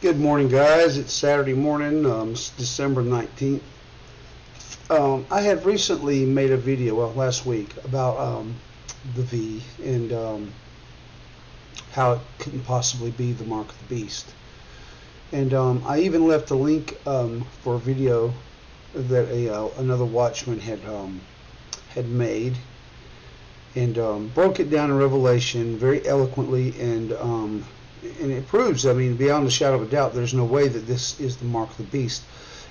Good morning, guys. It's Saturday morning, um, it's December 19th. Um, I had recently made a video, well, last week, about um, the V and um, how it couldn't possibly be the mark of the beast. And um, I even left a link um, for a video that a uh, another watchman had had made and broke it down in Revelation very eloquently and and it proves, I mean, beyond a shadow of a doubt, there's no way that this is the mark of the beast.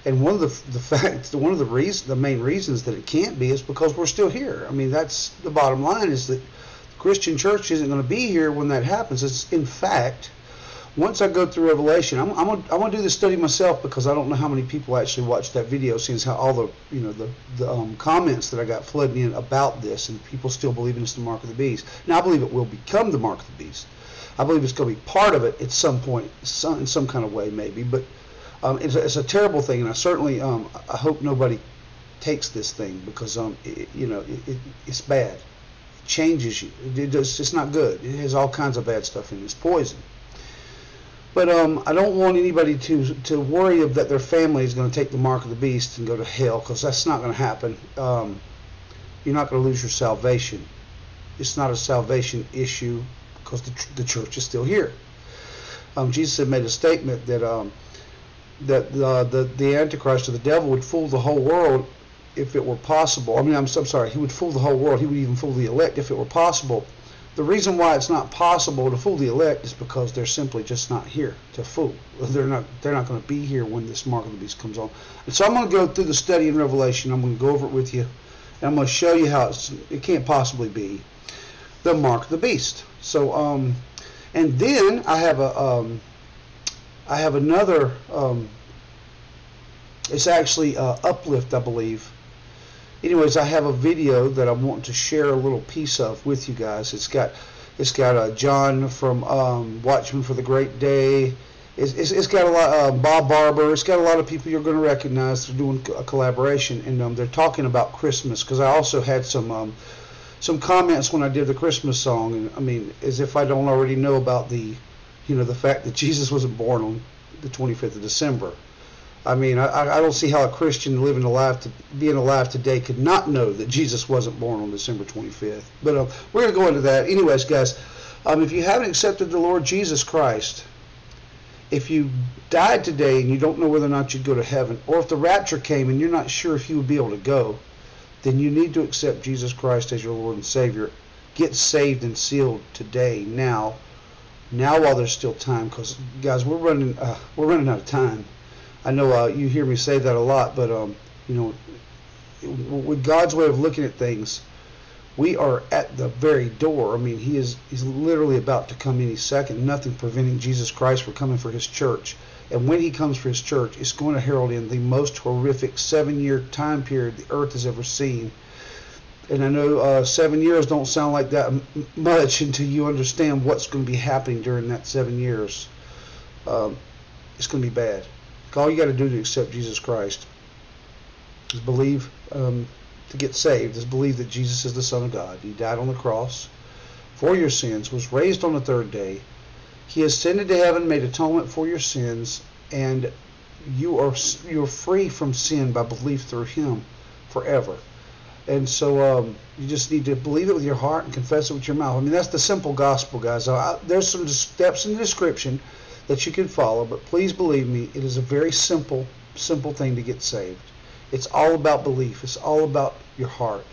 And one of the the facts, one of the reasons, the main reasons that it can't be is because we're still here. I mean, that's the bottom line is that the Christian church isn't going to be here when that happens. It's in fact, once I go through Revelation, I'm, I'm gonna, I'm gonna do this study myself because I don't know how many people actually watched that video, since how all the you know the, the um, comments that I got flooding in about this, and people still believing it's the mark of the beast. Now I believe it will become the mark of the beast. I believe it's going to be part of it at some point, some, in some kind of way, maybe. But um, it's, a, it's, a, terrible thing, and I certainly um, I hope nobody takes this thing because um, it, you know it, it, it's bad. It changes you. It does, it's not good. It has all kinds of bad stuff in it. It's poison. But um, I don't want anybody to to worry that their family is going to take the mark of the beast and go to hell because that's not going to happen. Um, you're not going to lose your salvation. It's not a salvation issue because the, the church is still here. Um, Jesus had made a statement that um, that the, the the Antichrist or the devil would fool the whole world if it were possible. I mean, I'm, I'm sorry, he would fool the whole world. He would even fool the elect if it were possible. The reason why it's not possible to fool the elect is because they're simply just not here to fool. They're not they're not going to be here when this mark of the beast comes on. And so I'm going to go through the study in Revelation. I'm going to go over it with you, and I'm going to show you how it can't possibly be the mark the beast. So, um, and then I have a, um, I have another, um, it's actually uh, Uplift, I believe. Anyways, I have a video that I'm wanting to share a little piece of with you guys. It's got, it's got uh, John from um, Watchmen for the Great Day. It's, it's, it's got a lot, uh, Bob Barber. It's got a lot of people you're going to recognize. They're doing a collaboration, and um, they're talking about Christmas because I also had some um, some comments when I did the Christmas song, and I mean, as if I don't already know about the, you know, the fact that Jesus wasn't born on the 25th of December. I mean, I, I don't see how a Christian living alive, to, being alive today, could not know that Jesus wasn't born on December 25th. But uh, we're going to go into that. Anyways, guys, um, if you haven't accepted the Lord Jesus Christ, if you died today and you don't know whether or not you'd go to heaven, or if the rapture came and you're not sure if you would be able to go, then you need to accept Jesus Christ as your Lord and Savior. Get saved and sealed today, now, now while there's still time. Because guys, we're running, uh, we're running out of time. I know uh, you hear me say that a lot, but um, you know, with God's way of looking at things, we are at the very door. I mean, He is He's literally about to come any second. Nothing preventing Jesus Christ from coming for His church. And when he comes for his church, it's going to herald in the most horrific seven year time period the earth has ever seen. And I know uh, seven years don't sound like that much until you understand what's going to be happening during that seven years. Um, it's going to be bad. All you got to do to accept Jesus Christ is believe um, to get saved, is believe that Jesus is the Son of God. He died on the cross for your sins, was raised on the third day, he ascended to heaven, made atonement for your sins, and you are you're free from sin by belief through Him forever. And so um, you just need to believe it with your heart and confess it with your mouth. I mean, that's the simple gospel, guys. I, there's some steps in the description that you can follow, but please believe me, it is a very simple, simple thing to get saved. It's all about belief. It's all about your heart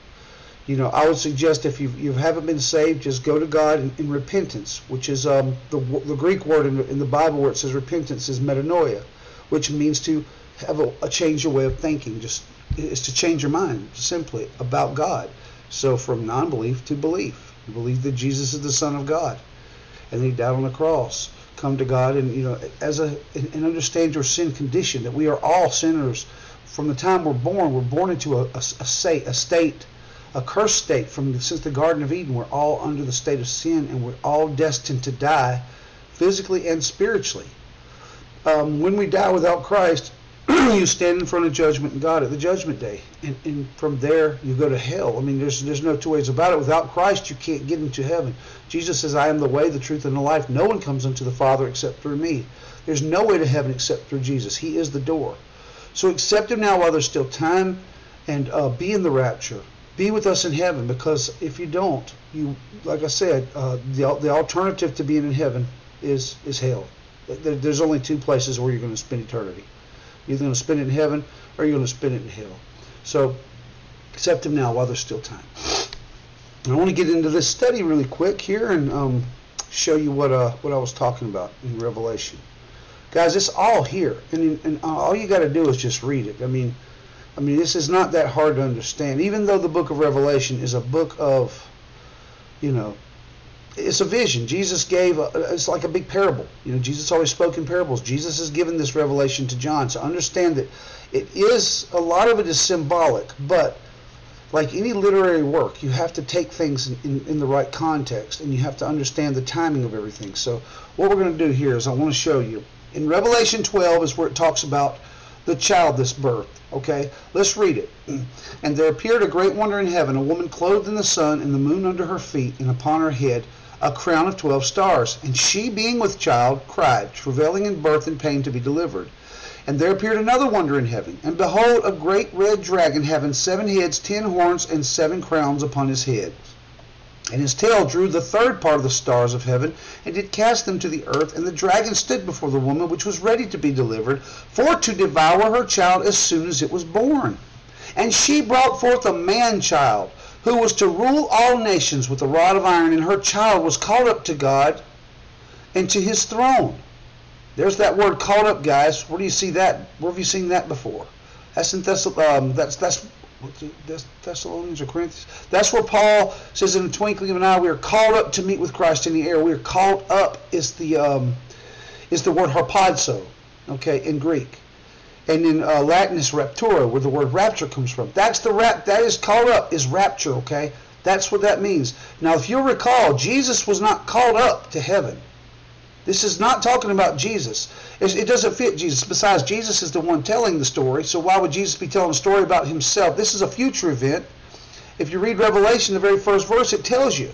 you know, I would suggest if you you haven't been saved, just go to God in, in repentance, which is um, the the Greek word in the, in the Bible where it says repentance is metanoia, which means to have a, a change your way of thinking. Just is to change your mind simply about God. So from non-belief to belief, you believe that Jesus is the Son of God, and He died on the cross. Come to God and you know as a and understand your sin condition that we are all sinners from the time we're born. We're born into a, a, a, state, a cursed state from the, since the Garden of Eden. We're all under the state of sin and we're all destined to die physically and spiritually. Um, when we die without Christ, you stand in front of judgment and God at the judgment day, and, and from there you go to hell. I mean, there's there's no two ways about it. Without Christ, you can't get into heaven. Jesus says, "I am the way, the truth, and the life. No one comes unto the Father except through me." There's no way to heaven except through Jesus. He is the door. So accept Him now while there's still time, and uh, be in the rapture. Be with us in heaven, because if you don't, you like I said, uh, the the alternative to being in heaven is is hell. There, there's only two places where you're going to spend eternity. You're going to spend it in heaven or you're going to spend it in hell. So accept Him now while there's still time. I want to get into this study really quick here and um, show you what uh, what I was talking about in Revelation. Guys, it's all here, and, and all you got to do is just read it. I mean, I mean, this is not that hard to understand. Even though the book of Revelation is a book of, you know, it's a vision. Jesus gave, a, it's like a big parable. You know, Jesus always spoke in parables. Jesus has given this revelation to John. So understand that it is, a lot of it is symbolic, but like any literary work, you have to take things in, in, in the right context and you have to understand the timing of everything. So what we're going to do here is I want to show you. In Revelation 12 is where it talks about the child this birth. Okay, let's read it. And there appeared a great wonder in heaven, a woman clothed in the sun, and the moon under her feet, and upon her head a crown of twelve stars. And she, being with child, cried, travailing in birth and pain to be delivered. And there appeared another wonder in heaven. And behold, a great red dragon having seven heads, ten horns, and seven crowns upon his head. And his tail drew the third part of the stars of heaven, and did cast them to the earth. And the dragon stood before the woman which was ready to be delivered, for to devour her child as soon as it was born. And she brought forth a man child who was to rule all nations with a rod of iron, and her child was called up to God and to his throne. There's that word called up, guys. Where do you see that? Where have you seen that before? That's in um, that's that's Thessalonians or Corinthians. That's where Paul says, "In the twinkling of an eye, we are called up to meet with Christ in the air." We are called up is the um, is the word harpazo, okay, in Greek and in uh, Latin is raptura, where the word rapture comes from. That's the rap. That is called up is rapture. Okay, that's what that means. Now, if you'll recall, Jesus was not called up to heaven. This is not talking about Jesus. It doesn't fit Jesus. Besides, Jesus is the one telling the story. So why would Jesus be telling a story about himself? This is a future event. If you read Revelation, the very first verse, it tells you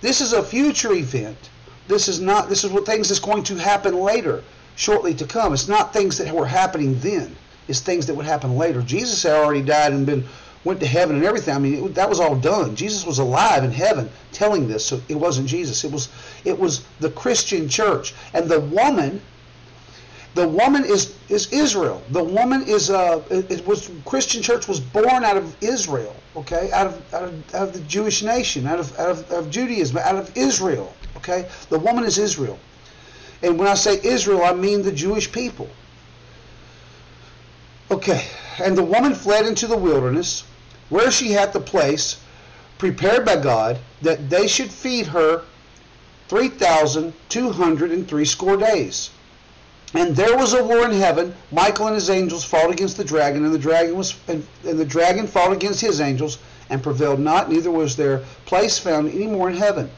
this is a future event. This is not. This is what things is going to happen later shortly to come. It's not things that were happening then. It's things that would happen later. Jesus had already died and been went to heaven and everything. I mean, it, that was all done. Jesus was alive in heaven telling this. So it wasn't Jesus. It was it was the Christian church. And the woman the woman is is Israel. The woman is uh it, it was Christian church was born out of Israel, okay? Out of out of, out of the Jewish nation, out of, out of out of Judaism, out of Israel, okay? The woman is Israel. And when I say Israel, I mean the Jewish people. Okay, and the woman fled into the wilderness, where she had the place prepared by God that they should feed her 3,203 score days. And there was a war in heaven. Michael and his angels fought against the dragon, and the dragon was and, and the dragon fought against his angels and prevailed not. Neither was their place found any more in heaven.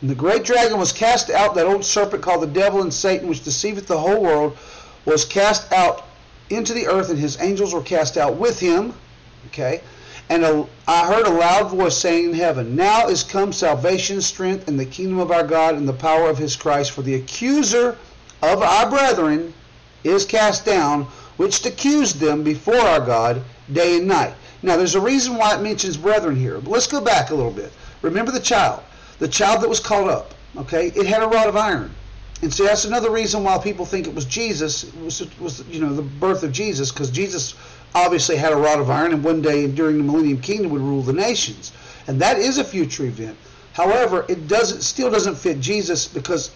And the great dragon was cast out, that old serpent called the devil and Satan, which deceiveth the whole world, was cast out into the earth, and his angels were cast out with him. Okay? And a, I heard a loud voice saying in heaven, Now is come salvation, strength, and the kingdom of our God, and the power of his Christ. For the accuser of our brethren is cast down, which accused them before our God day and night. Now, there's a reason why it mentions brethren here. But let's go back a little bit. Remember the child the child that was caught up, okay, it had a rod of iron. And see, that's another reason why people think it was Jesus, it was, was you know, the birth of Jesus, because Jesus obviously had a rod of iron and one day during the millennium kingdom would rule the nations. And that is a future event. However, it doesn't still doesn't fit Jesus because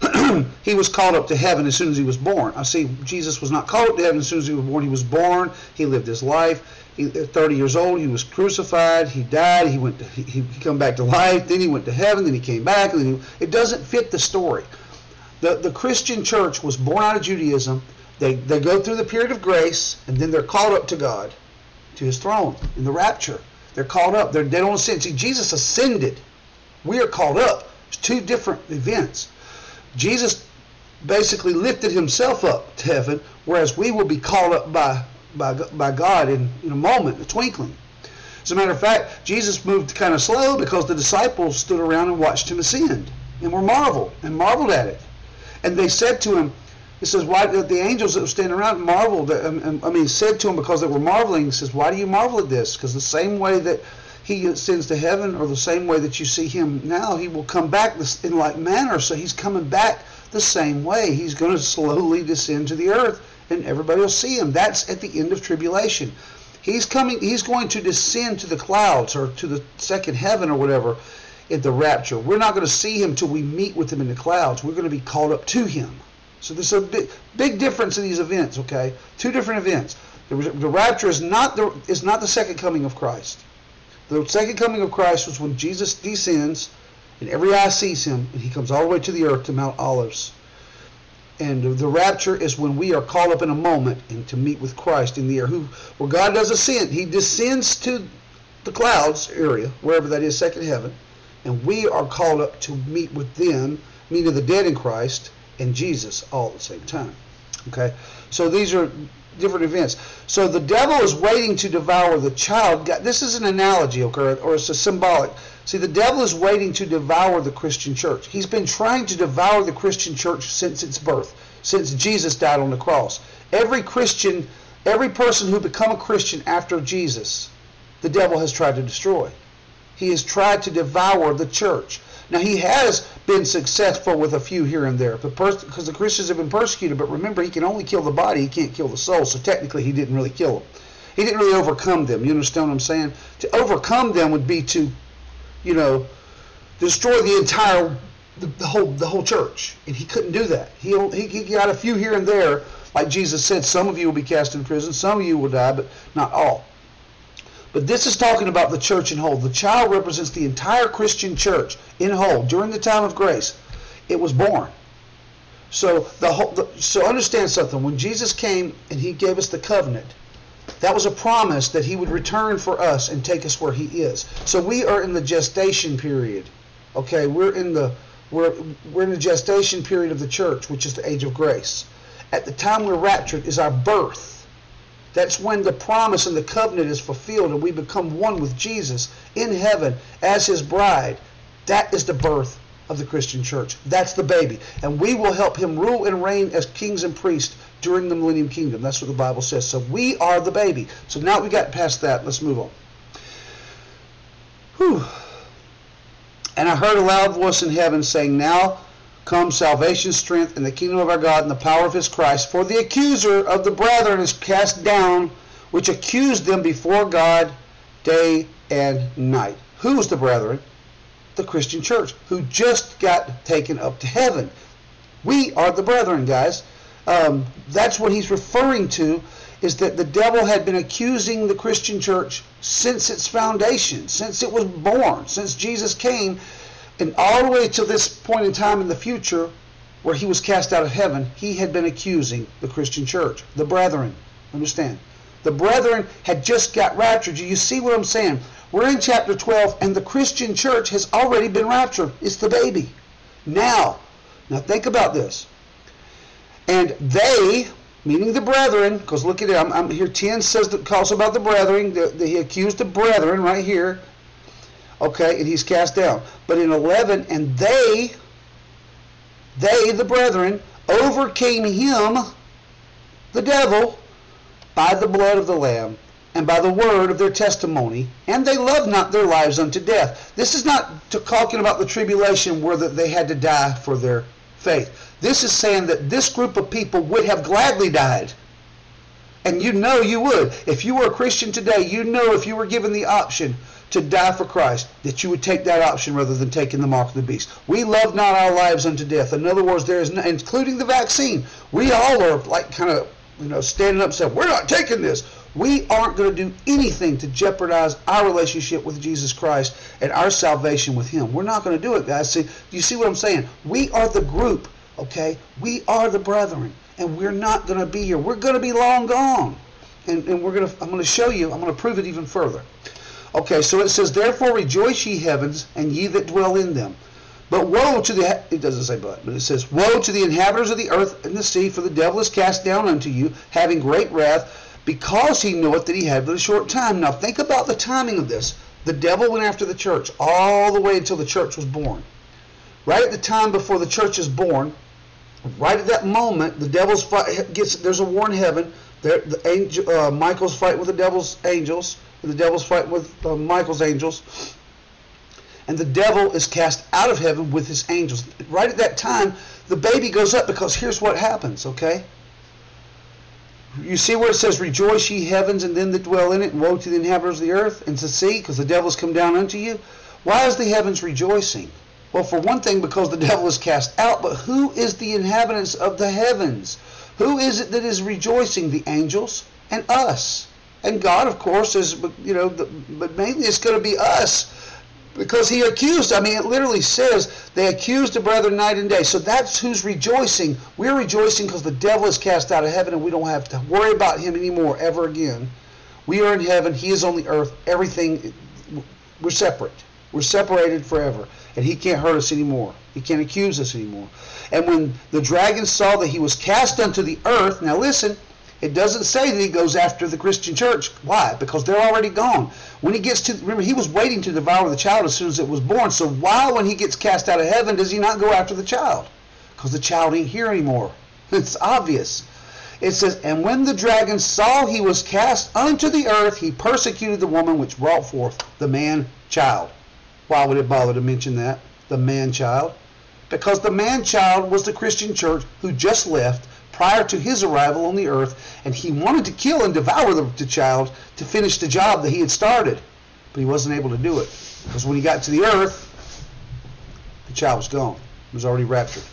he was called up to heaven as soon as he was born. I see Jesus was not called up to heaven as soon as he was born. He was born, he lived his life, he, at 30 years old, he was crucified. He died. He went. To, he, he come back to life. Then he went to heaven. Then he came back. And he, it doesn't fit the story. The the Christian church was born out of Judaism. They they go through the period of grace, and then they're called up to God, to His throne in the rapture. They're called up. They're, they don't ascend. See, Jesus ascended. We are called up. It's two different events. Jesus basically lifted himself up to heaven, whereas we will be called up by by, by God in, in a moment, a twinkling. As a matter of fact, Jesus moved kind of slow because the disciples stood around and watched him ascend and were marveled and marveled at it. And they said to him, he says, why the angels that were standing around marveled, um, um, I mean, said to him because they were marveling, says, why do you marvel at this? Because the same way that he ascends to heaven or the same way that you see him now, he will come back in like manner. So he's coming back the same way. He's going to slowly descend to the earth and everybody will see him. That's at the end of tribulation. He's coming, he's going to descend to the clouds or to the second heaven or whatever at the rapture. We're not going to see him till we meet with him in the clouds. We're going to be called up to him. So there's a big, big difference in these events, okay? Two different events. The, the rapture is not the, is not the second coming of Christ. The second coming of Christ was when Jesus descends and every eye sees him and he comes all the way to the earth to Mount Olives. And the rapture is when we are called up in a moment and to meet with Christ in the air. Who, where God does ascend, He descends to the clouds area, wherever that is, second heaven, and we are called up to meet with them, meaning the dead in Christ and Jesus, all at the same time. Okay, so these are different events. So the devil is waiting to devour the child. This is an analogy, okay, or it's a symbolic. See, the devil is waiting to devour the Christian church. He's been trying to devour the Christian church since its birth, since Jesus died on the cross. Every Christian, every person who become a Christian after Jesus, the devil has tried to destroy. He has tried to devour the church. Now he has been successful with a few here and there, because the Christians have been persecuted. But remember, he can only kill the body; he can't kill the soul. So technically, he didn't really kill them. He didn't really overcome them. You understand what I'm saying? To overcome them would be to you know, destroy the entire the, the, whole the whole church, and he couldn't do that. He, he he got a few here and there, like Jesus said. Some of you will be cast in prison, some of you will die, but not all. But this is talking about the church in whole. The child represents the entire Christian church in whole during the time of grace. It was born. So the whole. The, so understand something. When Jesus came and he gave us the covenant, that was a promise that he would return for us and take us where he is. So we are in the gestation period. Okay, we're in the we're we're in the gestation period of the church, which is the age of grace. At the time we're raptured is our birth. That's when the promise and the covenant is fulfilled and we become one with Jesus in heaven as his bride. That is the birth of the Christian church. That's the baby. And we will help him rule and reign as kings and priests during the millennium kingdom. That's what the Bible says. So we are the baby. So now we got past that. Let's move on. Whew. And I heard a loud voice in heaven saying, Now comes salvation, strength, and the kingdom of our God and the power of his Christ. For the accuser of the brethren is cast down, which accused them before God day and night. Who's the brethren? The Christian church, who just got taken up to heaven. We are the brethren, guys um, that's what he's referring to is that the devil had been accusing the Christian church since its foundation, since it was born, since Jesus came, and all the way to this point in time in the future where he was cast out of heaven, he had been accusing the Christian church, the brethren. Understand? The brethren had just got raptured. Do you see what I'm saying? We're in chapter 12, and the Christian church has already been raptured. It's the baby. Now, now think about this. And they, meaning the brethren, because look at it, I'm, I'm, here 10 says that calls about the brethren, the, the, he accused the brethren right here. Okay, and he's cast down. But in 11, and they, they, the brethren, overcame him, the devil, by the blood of the Lamb and by the word of their testimony, and they loved not their lives unto death. This is not talking about the tribulation where they had to die for their faith. This is saying that this group of people would have gladly died. And you know you would. If you were a Christian today, you know if you were given the option to die for Christ, that you would take that option rather than taking the mark of the beast. We love not our lives unto death. In other words, there is, no, including the vaccine. We all are like kind of, you know, standing up and saying, we're not taking this. We aren't going to do anything to jeopardize our relationship with Jesus Christ and our salvation with Him. We're not going to do it, guys. See, you see what I'm saying? We are the group Okay? We are the brethren, and we're not going to be here. We're going to be long gone. And, and we're going to, I'm going to show you, I'm going to prove it even further. Okay, so it says, Therefore rejoice ye heavens, and ye that dwell in them. But woe to the it doesn't say but, but it says woe to the inhabitants of the earth and the sea, for the devil is cast down unto you, having great wrath, because he knoweth that he had but a short time. Now think about the timing of this. The devil went after the church all the way until the church was born. Right at the time before the church is born, right at that moment, the devil's fight gets there's a war in heaven. There, the angel, uh, Michael's fighting with the devil's angels, the devil's fighting with uh, Michael's angels and the devil is cast out of heaven with his angels. Right at that time, the baby goes up because here's what happens, okay? You see where it says, Rejoice, ye heavens, and them that dwell in it, and woe to the inhabitants of the earth, and to sea, because the devil's come down unto you. Why is the heavens rejoicing? Well, for one thing, because the devil is cast out, but who is the inhabitants of the heavens? Who is it that is rejoicing? The angels and us. And God, of course, is, you know, but mainly it's going to be us because he accused. I mean, it literally says they accused the brethren night and day. So that's who's rejoicing. We're rejoicing because the devil is cast out of heaven and we don't have to worry about him anymore ever again. We are in heaven. He is on the earth. Everything, we're separate. We're separated forever. And he can't hurt us anymore. He can't accuse us anymore. And when the dragon saw that he was cast unto the earth, now listen, it doesn't say that he goes after the Christian church. Why? Because they're already gone. When he gets to, remember, he was waiting to devour the child as soon as it was born. So why, when he gets cast out of heaven, does he not go after the child? Because the child ain't here anymore. It's obvious. It says, And when the dragon saw he was cast unto the earth, he persecuted the woman which brought forth the man child. Why would it bother to mention that? The man child? Because the man child was the Christian church who just left prior to his arrival on the earth, and he wanted to kill and devour the, the child to finish the job that he had started, but he wasn't able to do it because when he got to the earth, the child was gone. It was already raptured.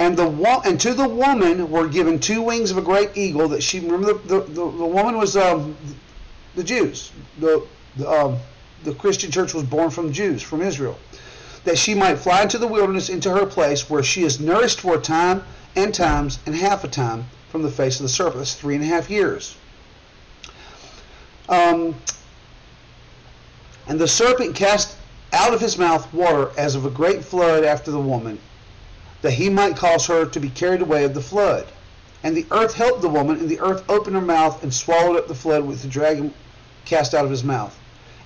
And the and to the woman were given two wings of a great eagle. That she remember the the, the, the woman was um, the Jews. The the, um, the Christian church was born from Jews from Israel. That she might fly into the wilderness into her place where she is nourished for a time and times and half a time from the face of the surface, three and a half years. Um, and the serpent cast out of his mouth water as of a great flood after the woman, that he might cause her to be carried away of the flood. And the earth helped the woman, and the earth opened her mouth and swallowed up the flood with the dragon cast out of his mouth.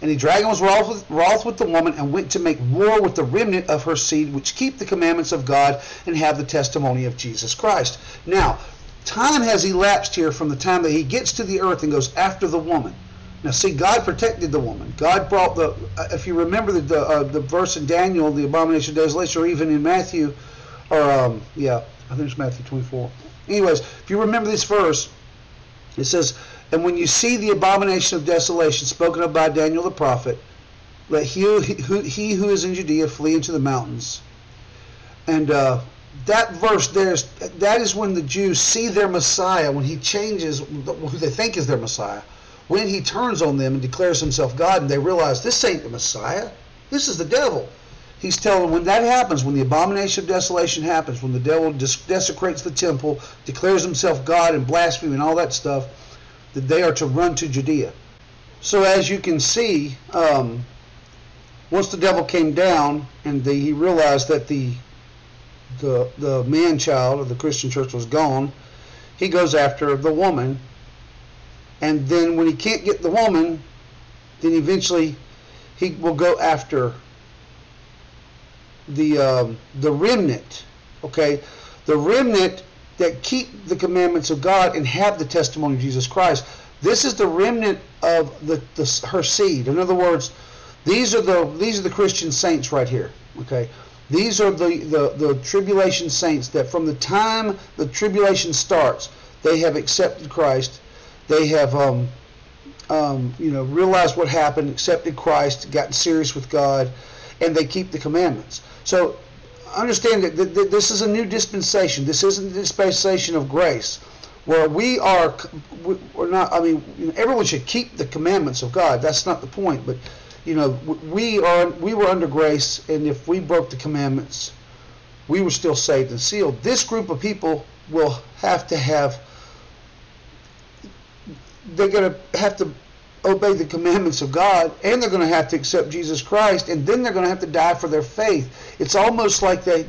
And the dragon was wroth with, wroth with the woman and went to make war with the remnant of her seed, which keep the commandments of God and have the testimony of Jesus Christ. Now, time has elapsed here from the time that he gets to the earth and goes after the woman. Now, see, God protected the woman. God brought the, uh, if you remember the the, uh, the verse in Daniel, the abomination of desolation, or even in Matthew, or um, yeah, I think it's Matthew 24. Anyways, if you remember this verse, it says, and when you see the abomination of desolation spoken of by Daniel the prophet, let he who, he who is in Judea flee into the mountains. And uh, that verse there is that is when the Jews see their Messiah when he changes who they think is their Messiah. When he turns on them and declares himself God, and they realize this ain't the Messiah, this is the devil. He's telling when that happens, when the abomination of desolation happens, when the devil desecrates the temple, declares himself God and blasphemy and all that stuff that they are to run to Judea. So as you can see, um, once the devil came down and the, he realized that the the the man child of the Christian church was gone, he goes after the woman, and then when he can't get the woman, then eventually he will go after the um, the remnant. Okay, the remnant that keep the commandments of God and have the testimony of Jesus Christ. This is the remnant of the, the her seed. In other words, these are the these are the Christian saints right here. Okay, these are the, the, the tribulation saints that from the time the tribulation starts, they have accepted Christ. They have um, um, you know realized what happened, accepted Christ, gotten serious with God, and they keep the commandments. So understand that this is a new dispensation. This isn't the dispensation of grace, where we are. We're not. I mean, everyone should keep the commandments of God. That's not the point. But you know, we are. We were under grace, and if we broke the commandments, we were still saved and sealed. This group of people will have to have. They're going to have to obey the commandments of God, and they're going to have to accept Jesus Christ, and then they're going to have to die for their faith. It's almost like they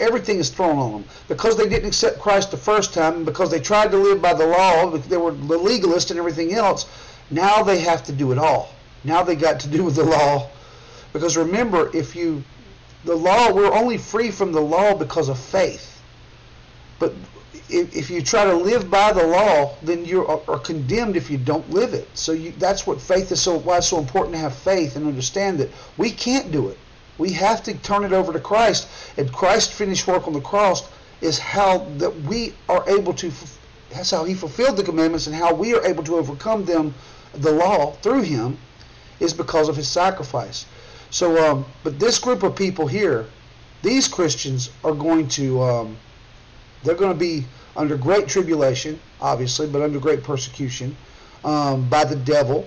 everything is thrown on them because they didn't accept Christ the first time, because they tried to live by the law, they were the legalist and everything else. Now they have to do it all. Now they got to do with the law, because remember, if you the law, we're only free from the law because of faith. But if, if you try to live by the law, then you are, are condemned if you don't live it. So you, that's what faith is so why it's so important to have faith and understand that we can't do it. We have to turn it over to Christ, and Christ's finished work on the cross is how that we are able to. That's how He fulfilled the commandments, and how we are able to overcome them, the law through Him, is because of His sacrifice. So, um, but this group of people here, these Christians are going to. Um, they're going to be under great tribulation, obviously, but under great persecution um, by the devil.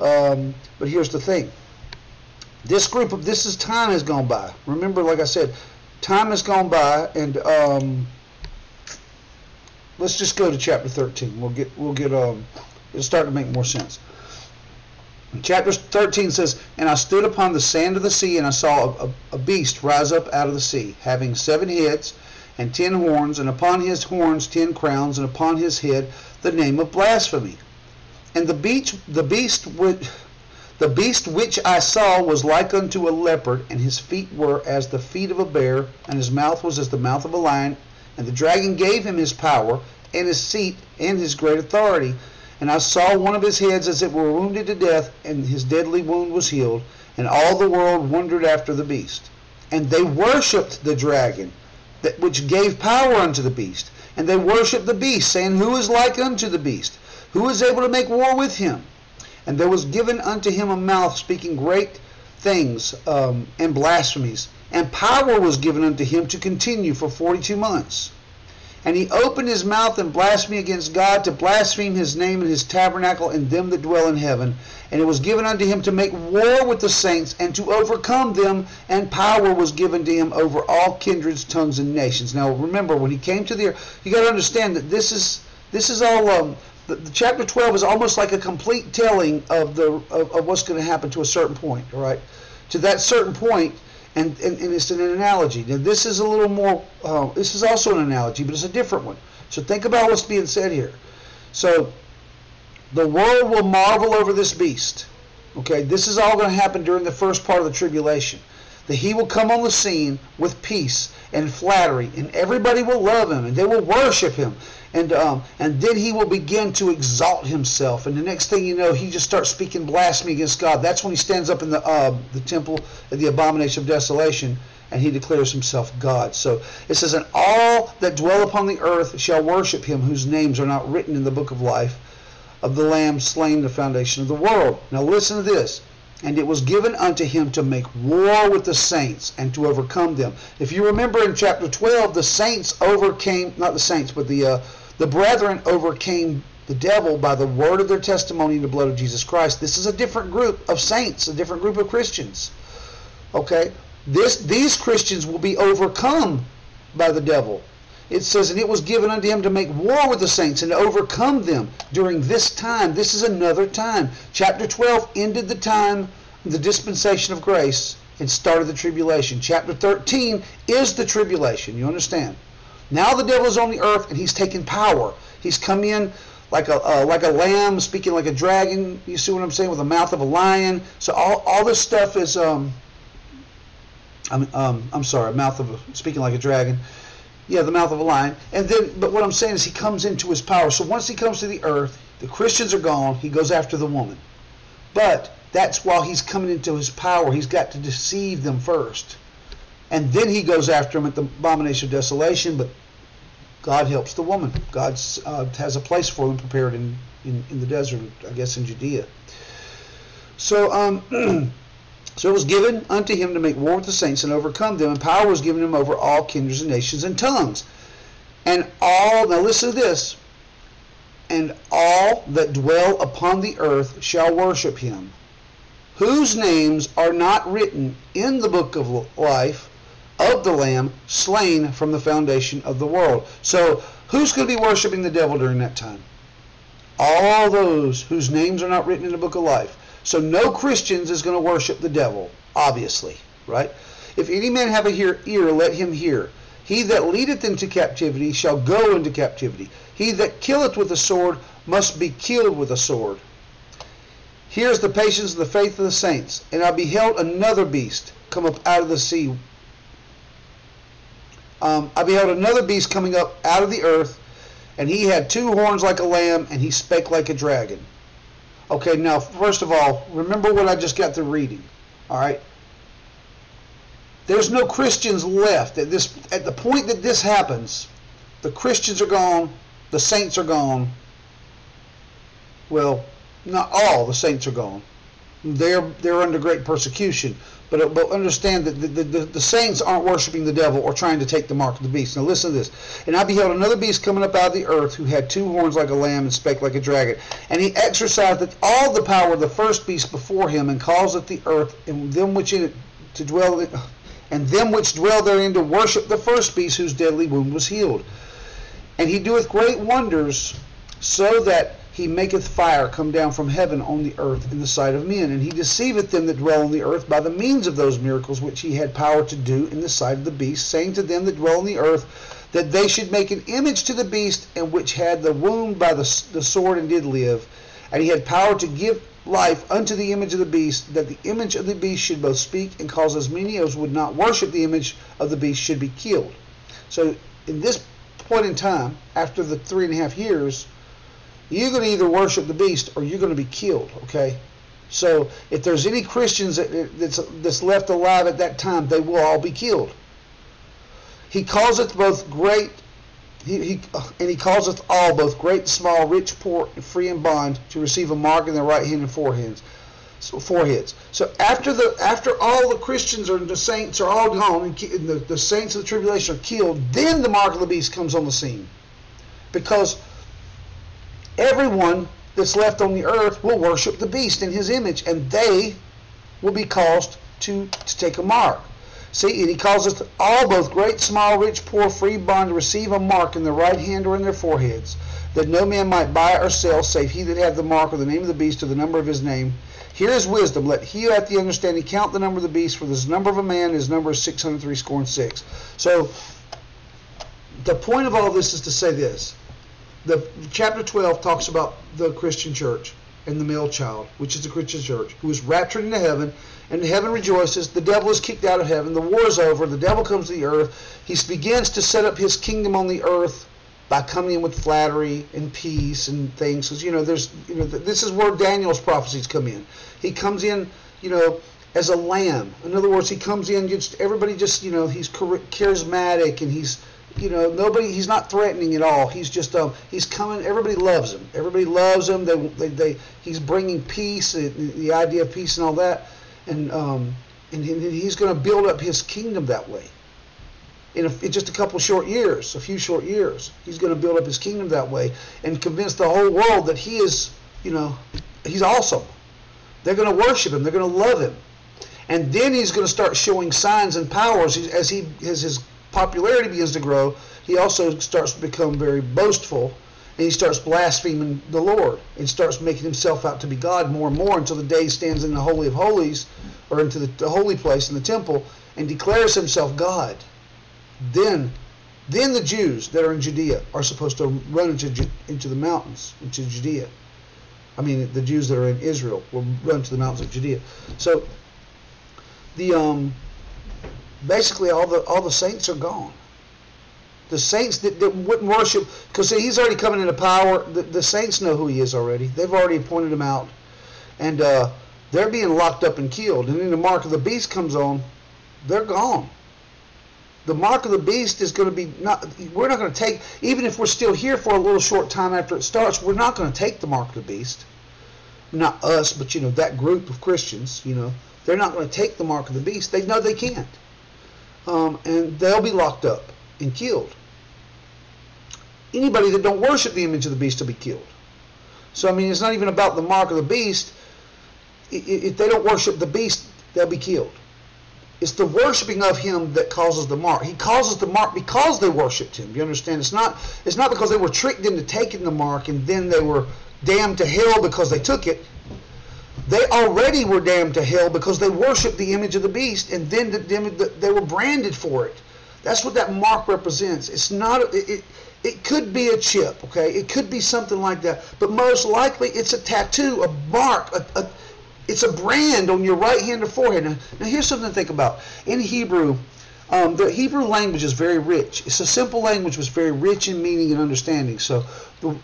Um, but here's the thing: this group of this is time has gone by. Remember, like I said, time has gone by, and um, let's just go to chapter 13. We'll get we'll get um, it'll start to make more sense. Chapter 13 says, And I stood upon the sand of the sea, and I saw a, a, a beast rise up out of the sea, having seven heads and ten horns, and upon his horns ten crowns, and upon his head the name of blasphemy. And the beast, the beast which, the beast which I saw was like unto a leopard, and his feet were as the feet of a bear, and his mouth was as the mouth of a lion. And the dragon gave him his power, and his seat, and his great authority. And I saw one of his heads as it were wounded to death, and his deadly wound was healed. And all the world wondered after the beast. And they worshipped the dragon that which gave power unto the beast. And they worshiped the beast, saying, Who is like unto the beast? Who is able to make war with him? And there was given unto him a mouth speaking great things um, and blasphemies. And power was given unto him to continue for forty two months. And he opened his mouth and blasphemy against God, to blaspheme his name and his tabernacle and them that dwell in heaven. And it was given unto him to make war with the saints and to overcome them, and power was given to him over all kindreds, tongues, and nations. Now remember, when he came to the earth, you got to understand that this is this is all. Um, the, the, chapter 12 is almost like a complete telling of the of, of what's going to happen to a certain point. All right, to that certain point and, and, and it's an analogy. Now, this is a little more, uh, this is also an analogy, but it's a different one. So think about what's being said here. So the world will marvel over this beast. Okay, this is all going to happen during the first part of the tribulation. That he will come on the scene with peace and flattery, and everybody will love him, and they will worship him and um, and then he will begin to exalt himself. And the next thing you know, he just starts speaking blasphemy against God. That's when he stands up in the uh, the temple at the abomination of desolation, and he declares himself God. So it says, "And all that dwell upon the earth shall worship him, whose names are not written in the book of life of the Lamb slain the foundation of the world." Now listen to this. And it was given unto him to make war with the saints and to overcome them. If you remember in chapter 12, the saints overcame, not the saints, but the uh, the brethren overcame the devil by the word of their testimony and the blood of Jesus Christ. This is a different group of saints, a different group of Christians. Okay? This these Christians will be overcome by the devil. It says, and it was given unto him to make war with the saints and to overcome them during this time. This is another time. Chapter 12 ended the time, the dispensation of grace, and started the tribulation. Chapter 13 is the tribulation. You understand? Now the devil is on the earth and he's taken power. He's come in like a uh, like a lamb, speaking like a dragon. You see what I'm saying? With the mouth of a lion. So all, all this stuff is um. I'm um, I'm sorry, mouth of a, speaking like a dragon. Yeah, the mouth of a lion. And then, but what I'm saying is he comes into his power. So once he comes to the earth, the Christians are gone. He goes after the woman. But that's while he's coming into his power. He's got to deceive them first. And then he goes after them at the abomination of desolation. But God helps the woman. God uh, has a place for them prepared in, in, in, the desert, I guess in Judea. So, um, so it was given unto him to make war with the saints and overcome them, and power was given him over all kindreds and nations and tongues. And all, now listen to this, and all that dwell upon the earth shall worship him, whose names are not written in the book of life of the Lamb slain from the foundation of the world. So, who's going to be worshiping the devil during that time? all those whose names are not written in the book of life. So no Christians is going to worship the devil, obviously, right? If any man have a hear, ear, let him hear. He that leadeth into captivity shall go into captivity. He that killeth with a sword must be killed with a sword. Here's the patience and the faith of the saints. And I beheld another beast come up out of the sea. Um, I beheld another beast coming up out of the earth, and he had two horns like a lamb, and he spake like a dragon. Okay, now, first of all, remember what I just got through reading. All right? There's no Christians left at this at the point that this happens. The Christians are gone, the saints are gone. Well, not all the saints are gone. They're they're under great persecution. But, uh, but understand that the, the, the saints aren't worshiping the devil or trying to take the mark of the beast. Now listen to this. And I beheld another beast coming up out of the earth who had two horns like a lamb and spake like a dragon. And he exercised all the power of the first beast before him and causeth the earth and them which in it to dwell in, and them which dwell therein to worship the first beast whose deadly wound was healed. And he doeth great wonders so that he maketh fire come down from heaven on the earth in the sight of men, and he deceiveth them that dwell on the earth by the means of those miracles which he had power to do in the sight of the beast, saying to them that dwell on the earth that they should make an image to the beast, and which had the wound by the, the sword and did live. And he had power to give life unto the image of the beast, that the image of the beast should both speak and cause as many as would not worship the image of the beast should be killed. So in this point in time, after the three and a half years, you're going to either worship the beast or you're going to be killed. Okay, so if there's any Christians that, that's that's left alive at that time, they will all be killed. He calleth both great, he, he and he causeth all, both great, small, rich, poor, free, and bond, to receive a mark in their right hand and foreheads. So foreheads. So after the after all the Christians and the saints are all gone and the, the saints of the tribulation are killed, then the mark of the beast comes on the scene, because everyone that's left on the earth will worship the beast in his image, and they will be caused to, to take a mark. See, and he calls us all, both great, small, rich, poor, free, bond, to receive a mark in their right hand or in their foreheads, that no man might buy or sell, save he that had the mark or the name of the beast or the number of his name. Here is wisdom. Let he who hath the understanding count the number of the beast, for the number of a man, his number is 603 score and six. So, the point of all this is to say this the chapter 12 talks about the Christian church and the male child, which is the Christian church, who is raptured into heaven, and heaven rejoices. The devil is kicked out of heaven. The war is over. The devil comes to the earth. He begins to set up his kingdom on the earth by coming in with flattery and peace and things. Because you know, there's you know, this is where Daniel's prophecies come in. He comes in, you know, as a lamb. In other words, he comes in. Just everybody just you know, he's charismatic and he's you know, nobody. He's not threatening at all. He's just um, he's coming. Everybody loves him. Everybody loves him. They, they, they he's bringing peace, the, the idea of peace and all that, and um, and he's going to build up his kingdom that way. In, a, in just a couple short years, a few short years, he's going to build up his kingdom that way and convince the whole world that he is, you know, he's awesome. They're going to worship him. They're going to love him. And then he's going to start showing signs and powers as he as his popularity begins to grow, he also starts to become very boastful and he starts blaspheming the Lord and starts making himself out to be God more and more until the day he stands in the Holy of Holies or into the, the holy place in the temple and declares himself God. Then then the Jews that are in Judea are supposed to run into, into the mountains, into Judea. I mean, the Jews that are in Israel will run to the mountains of Judea. So the um, basically all the all the saints are gone. The saints that, that wouldn't worship, because he's already coming into power. The, the, saints know who he is already. They've already appointed him out, and uh, they're being locked up and killed. And then the mark of the beast comes on, they're gone. The mark of the beast is going to be not. We're not going to take, even if we're still here for a little short time after it starts. We're not going to take the mark of the beast. Not us, but you know that group of Christians. You know they're not going to take the mark of the beast. They know they can't um, and they'll be locked up and killed. Anybody that don't worship the image of the beast will be killed. So I mean, it's not even about the mark of the beast. If they don't worship the beast, they'll be killed. It's the worshiping of him that causes the mark. He causes the mark because they worshipped him. You understand? It's not it's not because they were tricked into taking the mark and then they were damned to hell because they took it. They already were damned to hell because they worshiped the image of the beast and then the, the, they were branded for it. That's what that mark represents. It's not it, it it could be a chip, okay? It could be something like that, but most likely it's a tattoo, a mark, a, a it's a brand on your right hand or forehead. Now, now here's something to think about. In Hebrew, um, the Hebrew language is very rich. It's a simple language, was very rich in meaning and understanding. So, the,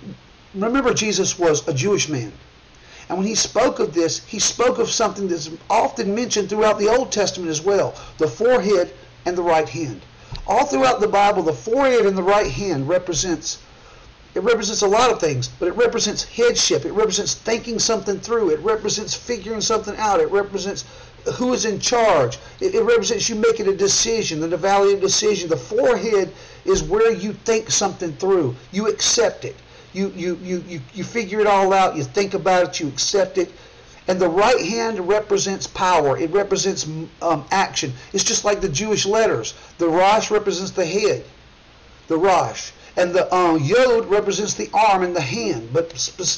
remember, Jesus was a Jewish man. And when he spoke of this, he spoke of something that's often mentioned throughout the Old Testament as well the forehead and the right hand. All throughout the Bible, the forehead and the right hand represents it represents a lot of things, but it represents headship. It represents thinking something through. It represents figuring something out. It represents who is in charge. It, it represents you making a decision, valley of decision. The forehead is where you think something through. You accept it. You, you, you, you, you figure it all out. You think about it. You accept it. And the right hand represents power. It represents um, action. It's just like the Jewish letters. The Rosh represents the head. The Rosh. And the uh, yod represents the arm and the hand, but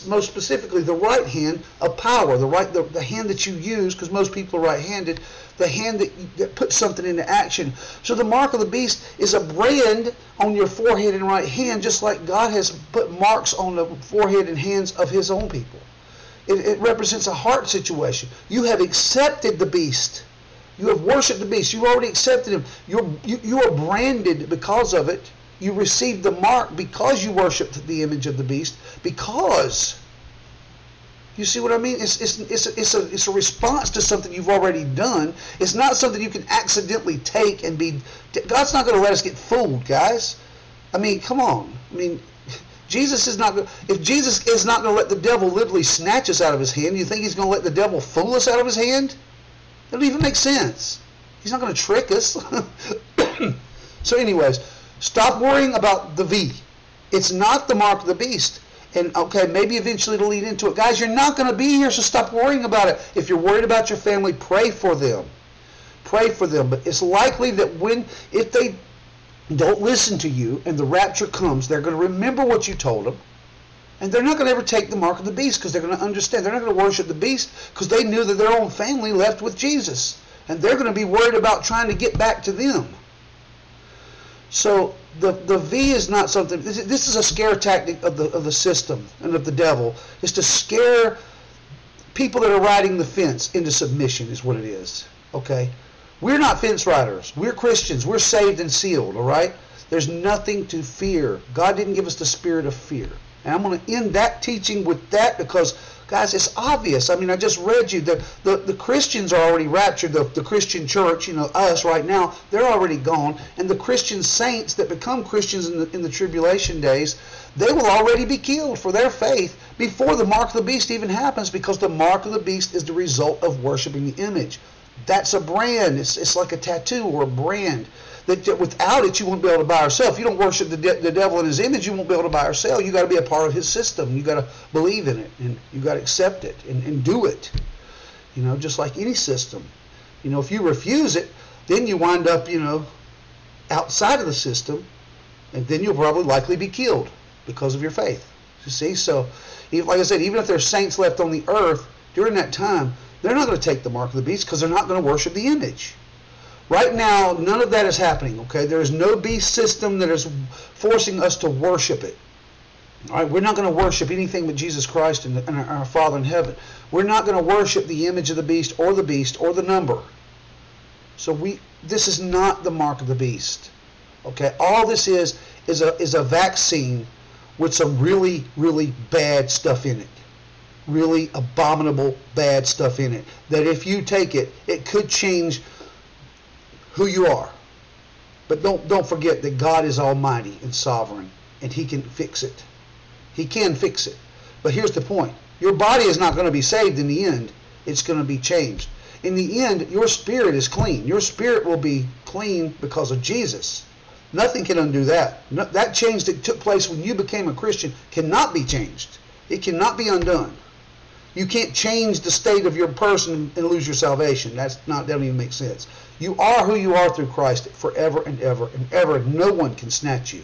most specifically the right hand of power, the right the, the hand that you use, because most people are right-handed, the hand that, that puts something into action. So the mark of the beast is a brand on your forehead and right hand, just like God has put marks on the forehead and hands of His own people. It, it represents a heart situation. You have accepted the beast. You have worshipped the beast. You've already accepted him. You're, you, you are branded because of it you received the mark because you worshiped the image of the beast. Because you see what I mean? It's, it's, it's, a, it's, a, it's a response to something you've already done. It's not something you can accidentally take and be. God's not going to let us get fooled, guys. I mean, come on. I mean, Jesus is not. If Jesus is not going to let the devil literally snatch us out of his hand, you think he's going to let the devil fool us out of his hand? it doesn't even make sense. He's not going to trick us. so, anyways. Stop worrying about the V. It's not the mark of the beast. And okay, maybe eventually it'll lead into it. Guys, you're not going to be here, so stop worrying about it. If you're worried about your family, pray for them. Pray for them. But it's likely that when, if they don't listen to you and the rapture comes, they're going to remember what you told them. And they're not going to ever take the mark of the beast because they're going to understand. They're not going to worship the beast because they knew that their own family left with Jesus. And they're going to be worried about trying to get back to them. So the, the V is not something, this, is a scare tactic of the, of the system and of the devil, is to scare people that are riding the fence into submission is what it is. Okay? We're not fence riders. We're Christians. We're saved and sealed, all right? There's nothing to fear. God didn't give us the spirit of fear. And I'm going to end that teaching with that because Guys, it's obvious. I mean, I just read you that the, the Christians are already raptured. The, the Christian church, you know, us right now, they're already gone. And the Christian saints that become Christians in the, in the tribulation days, they will already be killed for their faith before the mark of the beast even happens because the mark of the beast is the result of worshiping the image. That's a brand. It's, it's like a tattoo or a brand that without it you won't be able to buy or sell. If you don't worship the, de- the devil in his image, you won't be able to buy or sell. You got to be a part of his system. You got to believe in it and you got to accept it and, and do it. You know, just like any system. You know, if you refuse it, then you wind up, you know, outside of the system, and then you'll probably likely be killed because of your faith. You see, so like I said, even if there's saints left on the earth during that time, they're not going to take the mark of the beast because they're not going to worship the image. Right now, none of that is happening, okay? There is no beast system that is forcing us to worship it. All right, we're not going to worship anything but Jesus Christ and, and our Father in heaven. We're not going to worship the image of the beast or the beast or the number. So we this is not the mark of the beast. Okay? All this is is a is a vaccine with some really really bad stuff in it. Really abominable bad stuff in it. That if you take it, it could change who you are. But don't don't forget that God is almighty and sovereign and he can fix it. He can fix it. But here's the point. Your body is not going to be saved in the end. It's going to be changed. In the end, your spirit is clean. Your spirit will be clean because of Jesus. Nothing can undo that. No, that change that took place when you became a Christian cannot be changed. It cannot be undone. You can't change the state of your person and lose your salvation. That's not that doesn't even make sense. You are who you are through Christ forever and ever and ever. No one can snatch you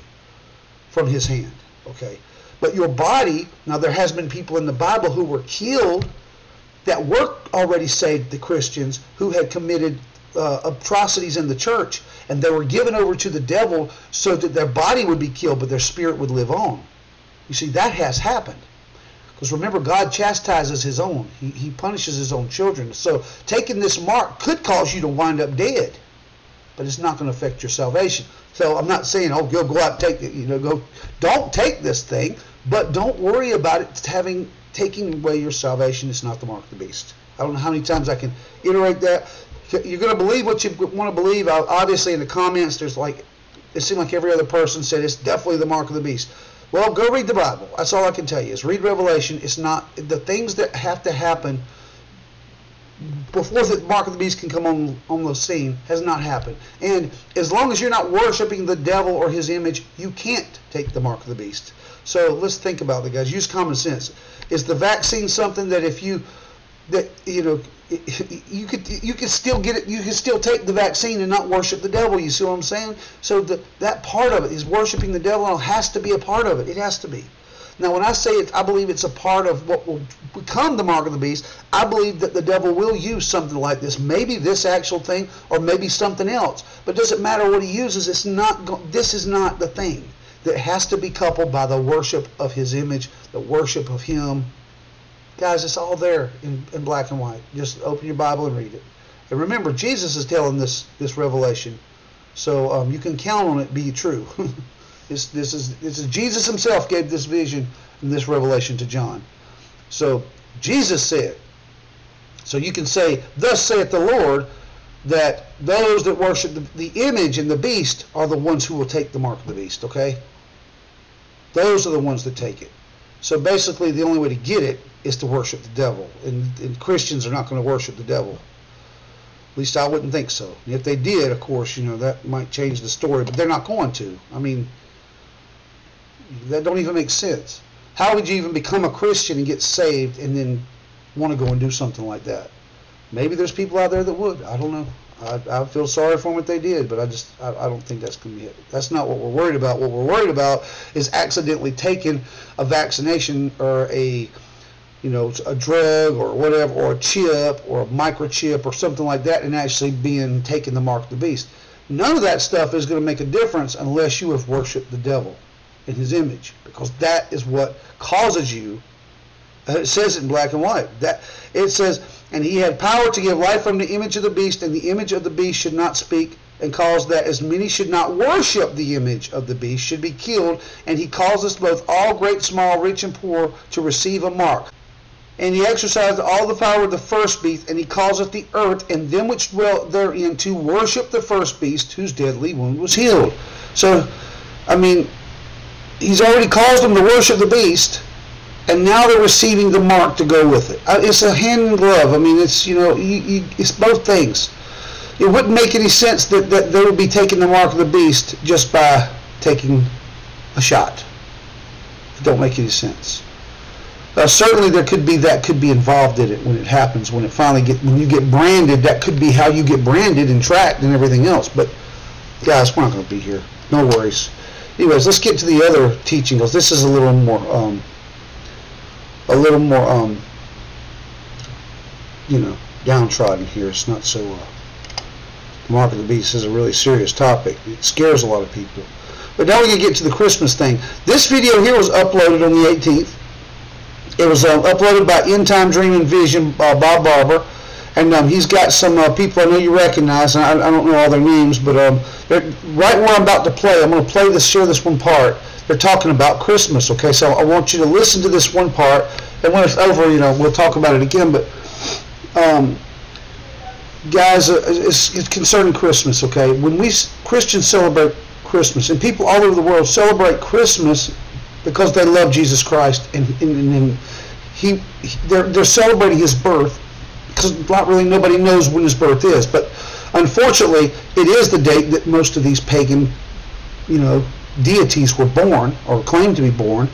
from his hand. Okay? But your body, now there has been people in the Bible who were killed that were already saved, the Christians, who had committed uh, atrocities in the church, and they were given over to the devil so that their body would be killed, but their spirit would live on. You see, that has happened. Because remember, God chastises his own. He, he punishes his own children. So taking this mark could cause you to wind up dead, but it's not going to affect your salvation. So I'm not saying, oh, go go out take it. You know, go. Don't take this thing, but don't worry about it having taking away your salvation. It's not the mark of the beast. I don't know how many times I can iterate that. You're going to believe what you want to believe. Obviously, in the comments, there's like it seemed like every other person said it's definitely the mark of the beast. Well, go read the Bible. That's all I can tell you. Is read Revelation. It's not the things that have to happen before the mark of the beast can come on on the scene has not happened. And as long as you're not worshiping the devil or his image, you can't take the mark of the beast. So let's think about it, guys. Use common sense. Is the vaccine something that if you that you know you could you could still get it you could still take the vaccine and not worship the devil you see what i'm saying? So the, that part of it is worshiping the devil has to be a part of it it has to be. Now when i say it i believe it's a part of what will become the mark of the beast i believe that the devil will use something like this maybe this actual thing or maybe something else. But does it matter what he uses it's not this is not the thing that has to be coupled by the worship of his image the worship of him Guys, it's all there in, in black and white. Just open your Bible and read it. And remember, Jesus is telling this this revelation, so um, you can count on it be true. this this is this is Jesus Himself gave this vision and this revelation to John. So Jesus said. So you can say, "Thus saith the Lord." That those that worship the, the image and the beast are the ones who will take the mark of the beast. Okay. Those are the ones that take it. So basically, the only way to get it is to worship the devil. And, and Christians are not going to worship the devil. At least I wouldn't think so. if they did, of course, you know, that might change the story, but they're not going to. I mean, that don't even make sense. How would you even become a Christian and get saved and then want to go and do something like that? Maybe there's people out there that would. I don't know. I, I feel sorry for them if they did, but I just I, I don't think that's going to be it. That's not what we're worried about. What we're worried about is accidentally taking a vaccination or a you know a drug or whatever or a chip or a microchip or something like that and actually being taken the mark of the beast. None of that stuff is going to make a difference unless you have worshipped the devil in his image because that is what causes you uh, it says it in black and white. That it says, and he had power to give life from the image of the beast, and the image of the beast should not speak, and caused that as many should not worship the image of the beast should be killed, and he causes both all great, small, rich, and poor to receive a mark. And he exercised all the power of the first beast, and he causeth the earth and them which dwell therein to worship the first beast, whose deadly wound was healed. So, I mean, he's already caused them to worship the beast and now they're receiving the mark to go with it. Uh, it's a hand in glove. I mean, it's you know, you, you, it's both things. It wouldn't make any sense that, that they would be taking the mark of the beast just by taking a shot. It don't make any sense. Certainly, there could be that could be involved in it when it happens. When it finally get when you get branded, that could be how you get branded and tracked and everything else. But guys, we're not going to be here. No worries. Anyways, let's get to the other teaching because this is a little more. Um, a little more, um, you know, downtrodden here. It's not so. Uh, the mark of the beast is a really serious topic. It scares a lot of people. But now we can get to the Christmas thing. This video here was uploaded on the 18th. It was uh, uploaded by End Time Dream and Vision, uh, Bob Barber. And um, he's got some uh, people I know you recognize, and I, I don't know all their names, but um, right where I'm about to play, I'm going to play this, share this one part they're talking about Christmas. Okay, so I want you to listen to this one part, and when it's over, you know, we'll talk about it again. But um, guys, uh, it's, it's concerning Christmas. Okay, when we Christians celebrate Christmas, and people all over the world celebrate Christmas because they love Jesus Christ, and, and, and he, they're, they're celebrating his birth because not really nobody knows when his birth is, but unfortunately, it is the date that most of these pagan, you know, deities were born or claimed to be born.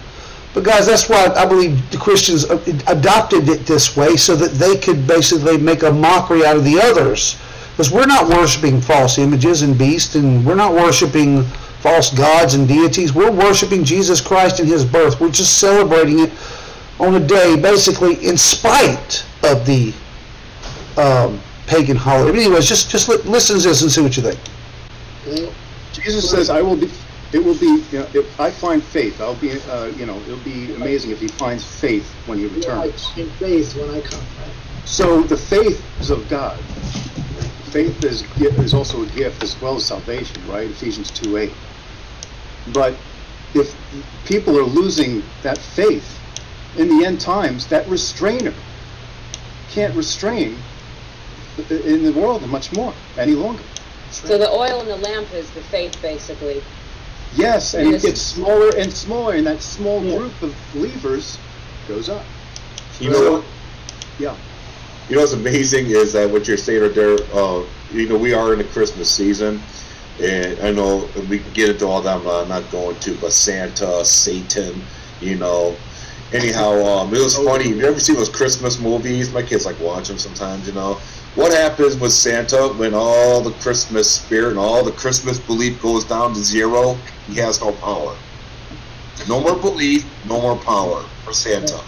But guys, that's why I believe the Christians adopted it this way so that they could basically make a mockery out of the others. Because we're not worshiping false images and beasts, and we're not worshiping false gods and deities. We're worshiping Jesus Christ in His birth. We're just celebrating it on a day, basically in spite of the um, pagan holiday. But anyways, just just li- listen to this and see what you think. Jesus says, "I will be it will be, you know, if I find faith, I'll be, uh, you know, it'll be amazing if he finds faith when he returns. In faith when I come. Right? So the faith is of God. Faith is is also a gift as well as salvation, right? Ephesians two eight. But if people are losing that faith in the end times, that restrainer can't restrain in the world much more any longer. So the oil in the lamp is the faith, basically. Yes, and it gets smaller and smaller, and that small yeah. group of believers goes up. You know what? Yeah. You know what's amazing is that what you're saying right there. Uh, you know, we are in the Christmas season, and I know we can get into all that, but I'm not going to. But Santa, Satan, you know. Anyhow, um, it was funny. Have you ever seen those Christmas movies? My kids like watch them sometimes, you know. What happens with Santa when all the Christmas spirit and all the Christmas belief goes down to zero? He has no power. No more belief, no more power for Santa.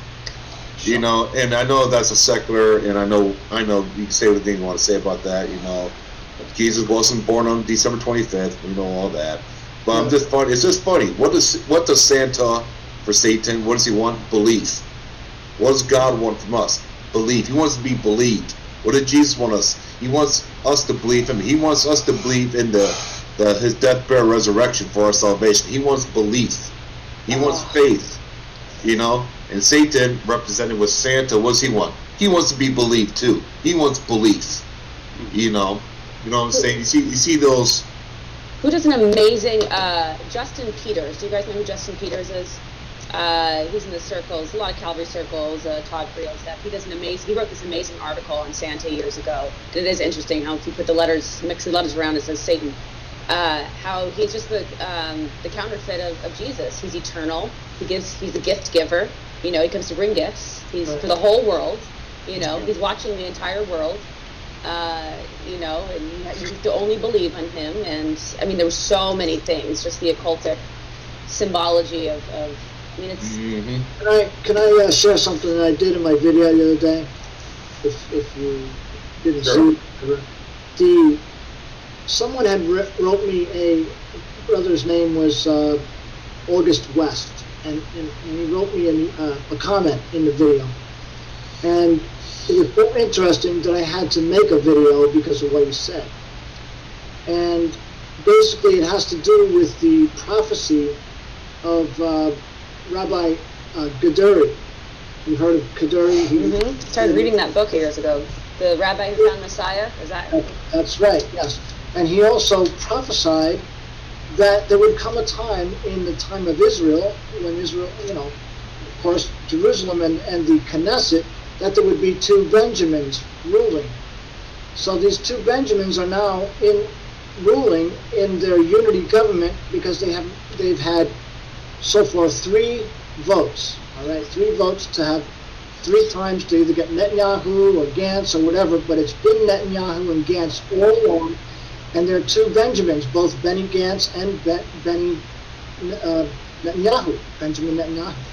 You know, and I know that's a secular, and I know I know you can say anything you want to say about that. You know, Jesus wasn't born on December 25th. We know all that. But I'm just funny. It's just funny. What does what does Santa for Satan? What does he want? Belief. What does God want from us? Belief. He wants to be believed. What did Jesus want us? He wants us to believe him. He wants us to believe in the, the his death, burial, resurrection for our salvation. He wants belief. He wants ah. faith. You know? And Satan, represented with Santa, what does he want? He wants to be believed too. He wants belief. You know? You know what I'm saying? You see you see those who does an amazing uh, Justin Peters. Do you guys know who Justin Peters is? Uh, he's in the circles, a lot of Calvary circles, uh, Todd Friel stuff. He does an amazing. He wrote this amazing article on Santa years ago. It is interesting how he put the letters, mix the letters around, it says Satan. Uh, how he's just the um, the counterfeit of, of Jesus. He's eternal. He gives. He's a gift giver. You know, he comes to bring gifts. He's right. for the whole world. You know, he's watching the entire world. Uh, you know, and you have, to only believe in him. And I mean, there were so many things. Just the occultic symbology of, of I mean, it's. Mm-hmm. Can I can I uh, share something that I did in my video the other day? If if you didn't sure. see it, the someone had re- wrote me a brother's name was uh, August West, and, and, and, he wrote me a, uh, a comment in the video, and it was so interesting that I had to make a video because of what he said, and basically it has to do with the prophecy of uh, Rabbi uh, Kaduri. You've heard of Kaduri? He mm-hmm. Started reading that book years ago. The Rabbi Who Found Messiah. Is that? That's right. Yes, and he also prophesied that there would come a time in the time of Israel when Israel, you know, of course, Jerusalem and, and the Knesset, that there would be two Benjamins ruling. So these two Benjamins are now in ruling in their unity government because they have they've had so far three votes, all right, three votes to have three times to either get Netanyahu or Gantz or whatever, but it's been Netanyahu and Gantz all along, and there are two Benjamins, both Benny Gantz and Be- Benny uh, Netanyahu, Benjamin Netanyahu.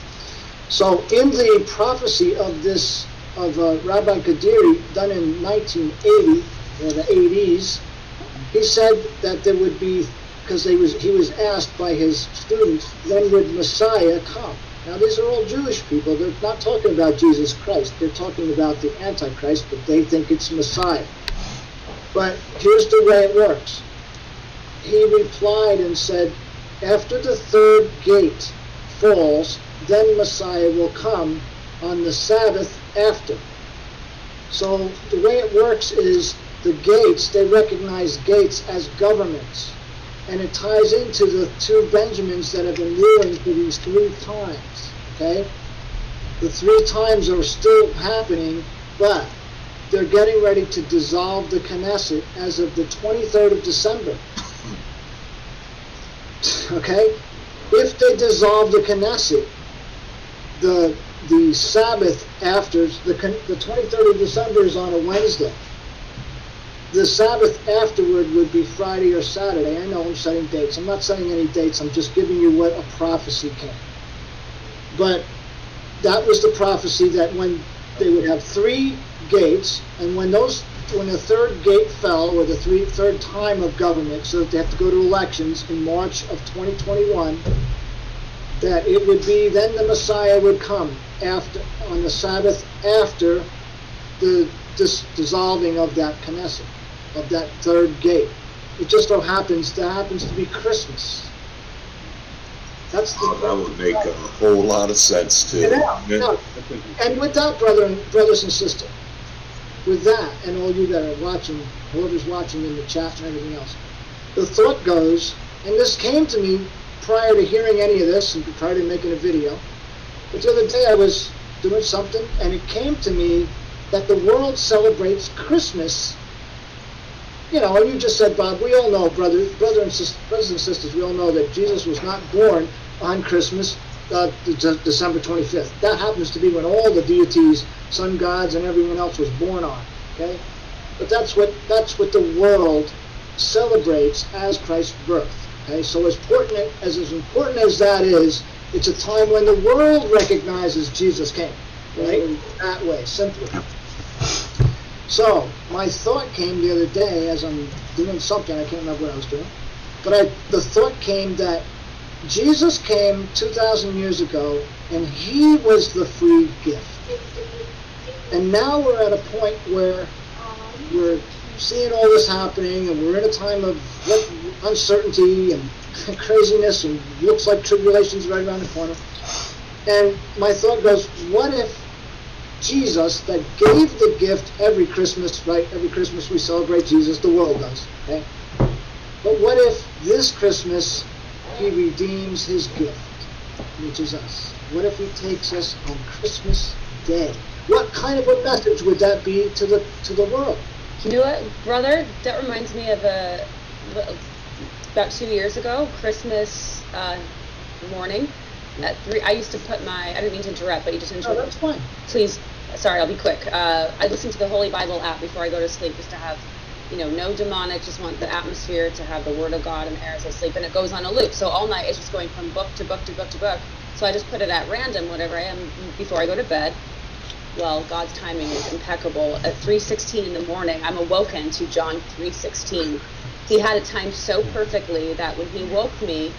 So in the prophecy of this, of uh, Rabbi Kaduri, done in 1980, or the 80s, he said that there would be because was, he was asked by his students, when would Messiah come? Now, these are all Jewish people. They're not talking about Jesus Christ. They're talking about the Antichrist, but they think it's Messiah. But here's the way it works. He replied and said, after the third gate falls, then Messiah will come on the Sabbath after. So the way it works is the gates, they recognize gates as governments and it ties into the two Benjamins that have been ruling for these three times. Okay? The three times are still happening, but they're getting ready to dissolve the Knesset as of the 23rd of December. Okay? If they dissolve the Knesset, the the Sabbath after the the 23rd of December is on a Wednesday. The Sabbath afterward would be Friday or Saturday. I know I'm setting dates. I'm not setting any dates. I'm just giving you what a prophecy came. But that was the prophecy that when they would have three gates, and when those when the third gate fell, or the three, third time of government, so that they have to go to elections in March of 2021, that it would be then the Messiah would come after on the Sabbath after the dis- dissolving of that Knesset, of that third gate. It just so happens that happens to be Christmas. That's the Oh, that would make a whole lot of sense too. Yeah, no. And with that, brother brothers and sisters, with that, and all you that are watching, whoever's watching in the chat and everything else, the thought goes, and this came to me prior to hearing any of this and prior to making a video. But the other day I was doing something, and it came to me that the world celebrates Christmas. You know, and you just said, Bob, we all know, brother, brother and sis, brothers and sisters, we all know that Jesus was not born on Christmas, uh, December 25th. That happens to be when all the deities, sun gods, and everyone else was born on. Okay, but that's what that's what the world celebrates as Christ's birth. Okay, so as important as as important as that is, it's a time when the world recognizes Jesus came. Right, that way, simply. So my thought came the other day as I'm doing something. I can't remember what I was doing, but I the thought came that Jesus came 2,000 years ago, and he was the free gift. And now we're at a point where we're seeing all this happening, and we're in a time of what- uncertainty and craziness, and looks like tribulation's right around the corner. And my thought goes, what if Jesus, that gave the gift every Christmas, right? Every Christmas we celebrate Jesus, the world does, okay? But what if this Christmas he redeems his gift, which is us? What if he takes us on Christmas Day? What kind of a message would that be to the to the world? You know what, brother? That reminds me of a about two years ago, Christmas uh, morning at three. I used to put my. I didn't mean to interrupt, but you just interrupted. that's fine. please sorry i'll be quick uh, i listen to the holy bible app before i go to sleep just to have you know no demonic just want the atmosphere to have the word of god in the air as i sleep and it goes on a loop so all night it's just going from book to book to book to book so i just put it at random whatever i am before i go to bed well god's timing is impeccable at 3.16 in the morning i'm awoken to john 3.16 he had it timed so perfectly that when he woke me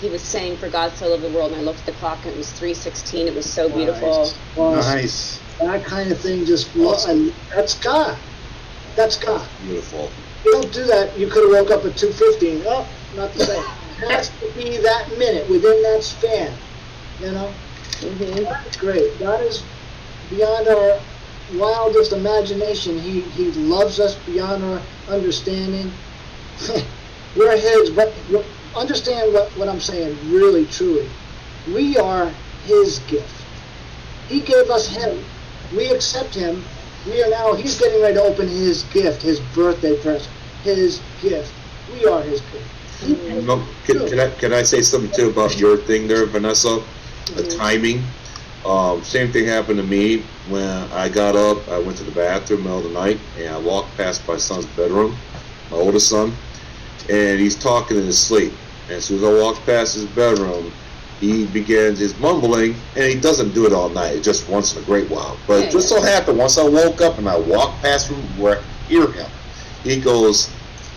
he was saying for god so loved the world and i looked at the clock and it was 3.16 it was so beautiful Well, Nice. that kind of thing just well, and that's God. That's God. Beautiful. You don't do that. You could have woke up at two fifteen. Oh, not the same. It has to be that minute within that span. You know. Mm-hmm. That's great. God is beyond our wildest imagination. He He loves us beyond our understanding. We're His, but but understand what, what I'm saying really, truly. We are His gift. He gave us Him. We accept Him. We are now, He's getting ready to open His gift, His birthday present, His gift. We are His gift. He- No, can, can I can I say something too about your thing there, Vanessa? The Mhm. timing. Um, same thing happened to me when I got up. I went to the bathroom middle of the night and I walked past my son's bedroom, my oldest son, and he's talking in his sleep. And as soon as I walk past his bedroom, he begins his mumbling, and he doesn't do it all night. Just once in a great while. But it just so happened once I woke up and I walked past him where I hear him, he goes,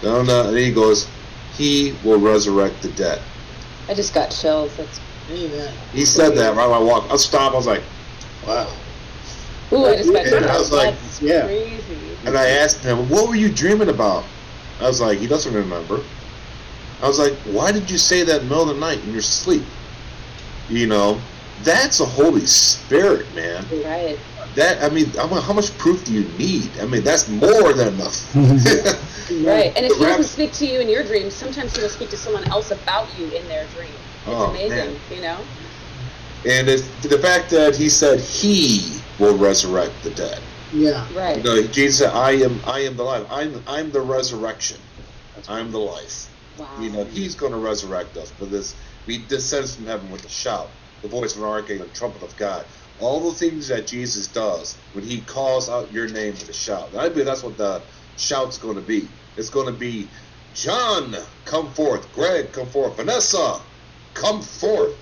no, no, and he goes, he will resurrect the dead. I just got chills. That's Amen. He said that right when I walked. I stopped. I was like, wow. ooh, I just got Yeah, I chills. was like, That's yeah. crazy. And I asked him, what were you dreaming about? I was like, he doesn't remember. I was like, why did you say that in the middle of the night in your sleep? You know, that's a Holy Spirit, man. Right. That I mean, I mean, how much proof do you need? I mean, that's more than enough. Right. And if The he rap- doesn't speak to you in your dreams, sometimes he will speak to someone else about you in their dream. It's Oh, amazing, man. you know? and it's the fact that he said he will resurrect the dead. Yeah. Right. You know, Jesus said, "I am, I am the life. I'm, I'm the resurrection. I'm the life." Wow. You know, He's going to resurrect us. But this, we descends from heaven with a shout. the voice of an archangel, the trumpet of God. All the things that Jesus does when he calls out your name with a shout. I believe that's what the shout's going to be. It's going to be, John, come forth. Greg, come forth. Vanessa, come forth.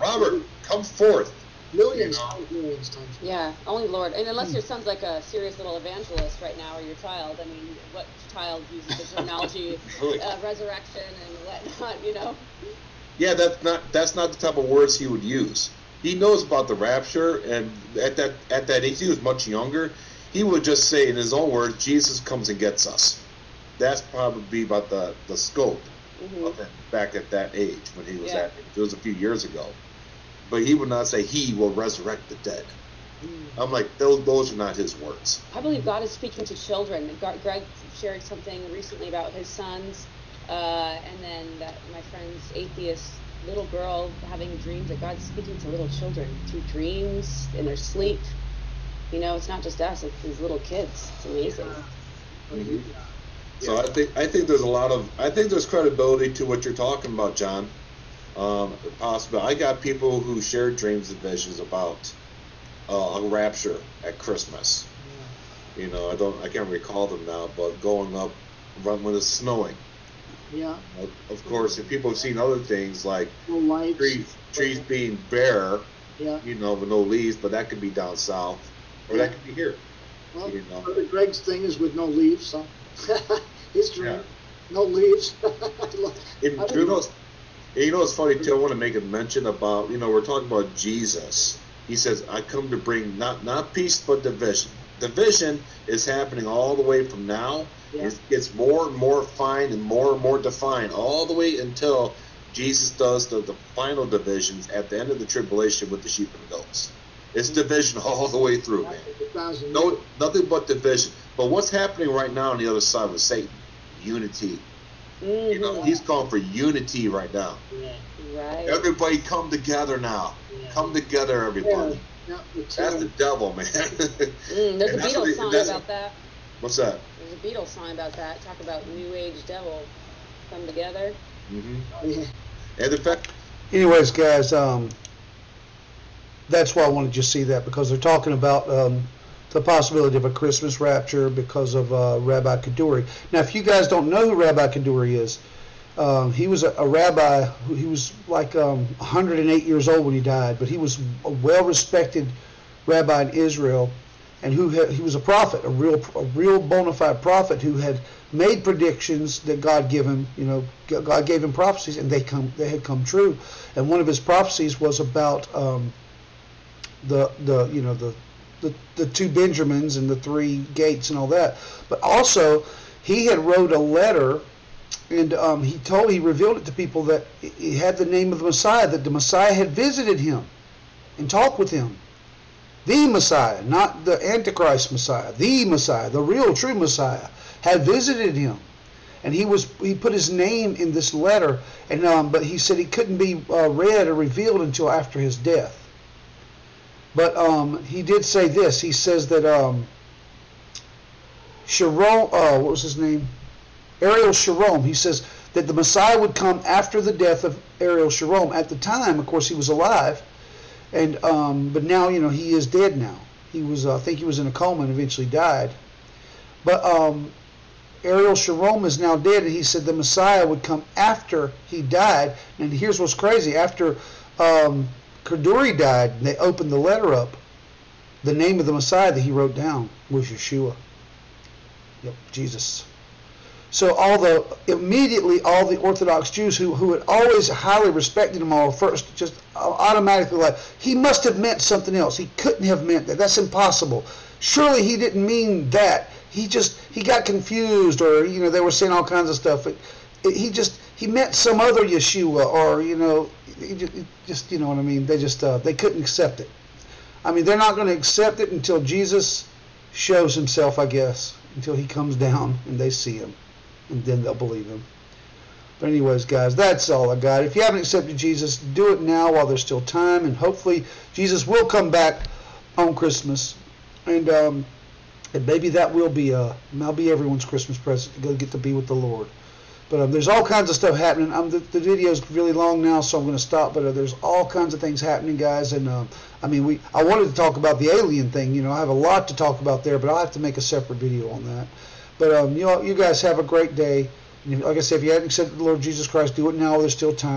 Robert, come forth. Millions, You know? times, millions times. Yeah, only Lord. And unless Hmm. your son's like a serious little evangelist right now, or your child, I mean, what child uses the terminology uh, resurrection and whatnot, you know? Yeah, that's not that's not the type of words he would use. He knows about the rapture, and at that at that age, he was much younger. He would just say, in his own words, "Jesus comes and gets us." That's probably about the the scope hmm of it back at that age when he was Yeah. at. It was a few years ago, but he would not say he will resurrect the dead. I'm like, those those are not his words. I believe God is speaking to children. Greg shared something recently about his sons, uh, and then that my friend's atheist little girl having dreams that God's speaking to little children through dreams in their sleep. You know, it's not just us; it's these little kids. It's amazing. So I think I think there's a lot of I think there's credibility to what you're talking about, John. Um, possible. I got people who shared dreams and visions about uh, a rapture at Christmas. You know, I don't I can't recall them now, but going up run when it's snowing. Yeah, Of- Of course, if people have seen other things like lights. trees trees being bare, Yeah. you know, with no leaves, but that could be down south, or that could be here. Well, you know. Greg's thing is with no leaves, so his dream, Yeah. no leaves. And I don't you know. know, you know, it's funny too. I want to make a mention about you know we're talking about Jesus. He says, "I come to bring not not peace but division." Division is happening all the way from now. Yeah. It gets more and more fine and more and more defined all the way until Jesus does the, the final divisions at the end of the tribulation with the sheep and the goats. It's division all the way through, man. No, nothing but division. But what's happening right now on the other side with Satan? Unity. You know, he's calling for unity right now. Yeah, Right. Everybody come together now. yeah. Come together, everybody. Yeah, the That's the devil, man. Mm, there's a And that's Beatles song that's- about that. What's that? There's a Beatles song about that. Talk about New Age devil come together. Mm-hmm. Yeah. And in fact, Anyways, guys, um, that's why I wanted you to see that because they're talking about um, the possibility of a Christmas rapture because of uh, Rabbi Kaduri. Now, if you guys don't know who Rabbi Kaduri is, um, he was a, a rabbi. Who, he was like um, 108 years old when he died, but he was a well-respected rabbi in Israel, and who had, he was a prophet, a real, a real bona fide prophet who had made predictions that God gave him. You know, God gave him prophecies, and they come, they had come true. And one of his prophecies was about um, the, the, you know, the, the, the two Benjamins and the three gates and all that. But also, he had wrote a letter and um, he told he revealed it to people that he had the name of the Messiah, that the Messiah had visited him and talked with him. The Messiah, not the Antichrist Messiah, the Messiah, the real true Messiah, had visited him, and he was he put his name in this letter, and um, but he said he couldn't be uh, read or revealed until after his death. But um, he did say this. He says that um, Sharon, uh, what was his name? Ariel Sharon. He says that the Messiah would come after the death of Ariel Sharon. At the time, of course, he was alive, and um, but now you know he is dead now. He was, uh, I think, he was in a coma and eventually died. But um, Ariel Sharon is now dead, and he said the Messiah would come after he died. And here's what's crazy: after um, Kaduri died, and they opened the letter up. The name of the Messiah that he wrote down was Yeshua. Yep, Jesus. So all the immediately all the Orthodox Jews who who had always highly respected him all first just automatically like he must have meant something else. He couldn't have meant that. That's impossible. Surely he didn't mean that. He just he got confused or you know they were saying all kinds of stuff. It, it, he just he met some other Yeshua or you know just, you know what I mean. They just uh, they couldn't accept it. I mean they're not going to accept it until Jesus shows himself, I guess, until he comes down and they see him and then they'll believe him. But anyways, guys, that's all I got. If you haven't accepted Jesus, do it now while there's still time, and hopefully Jesus will come back on Christmas, and um, and maybe that will be uh, that'll be everyone's Christmas present to go get to be with the Lord. But um, there's all kinds of stuff happening. The, the video's really long now, so I'm going to stop. But uh, there's all kinds of things happening, guys. And um, I mean, we I wanted to talk about the alien thing. You know, I have a lot to talk about there, but I'll have to make a separate video on that. But um, you know, you guys have a great day. And Like I said, if you haven't accepted the Lord Jesus Christ, do it now. There's still time.